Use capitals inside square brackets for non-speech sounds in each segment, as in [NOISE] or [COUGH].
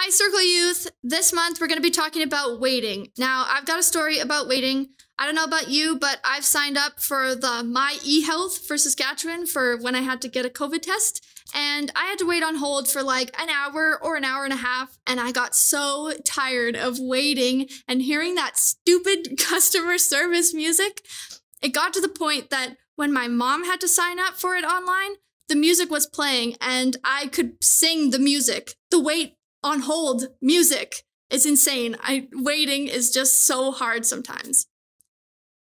Hi, Circle Youth. This month we're going to be talking about waiting. Now, I've got a story about waiting. I don't know about you, but I've signed up for the My eHealth for Saskatchewan for when I had to get a COVID test. And I had to wait on hold for like an hour or an hour and a half. And I got so tired of waiting and hearing that stupid [LAUGHS] customer service music. It got to the point that when my mom had to sign up for it online, the music was playing and I could sing the music. The wait on hold music. It's insane. I waiting is just so hard sometimes.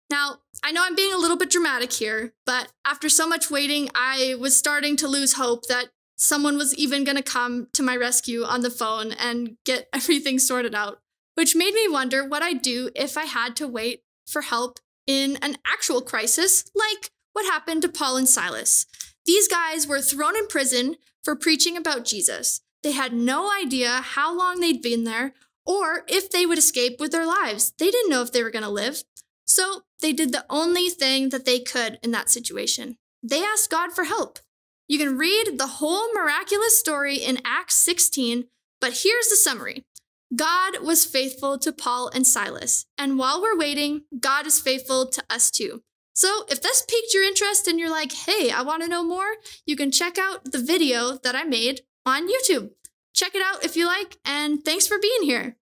Now, I know I'm being a little bit dramatic here, but after so much waiting, I was starting to lose hope that someone was even going to come to my rescue on the phone and get [LAUGHS] everything sorted out, which made me wonder what I'd do if I had to wait for help in an actual crisis, like what happened to Paul and Silas. These guys were thrown in prison for preaching about Jesus, they had no idea how long they'd been there or if they would escape with their lives. They didn't know if they were going to live. So they did the only thing that they could in that situation. They asked God for help. You can read the whole miraculous story in Acts 16, but here's the summary. God was faithful to Paul and Silas, and while we're waiting, God is faithful to us too. So, if this piqued your interest and you're like, hey, I want to know more, you can check out the video that I made on YouTube. Check it out if you like, and thanks for being here.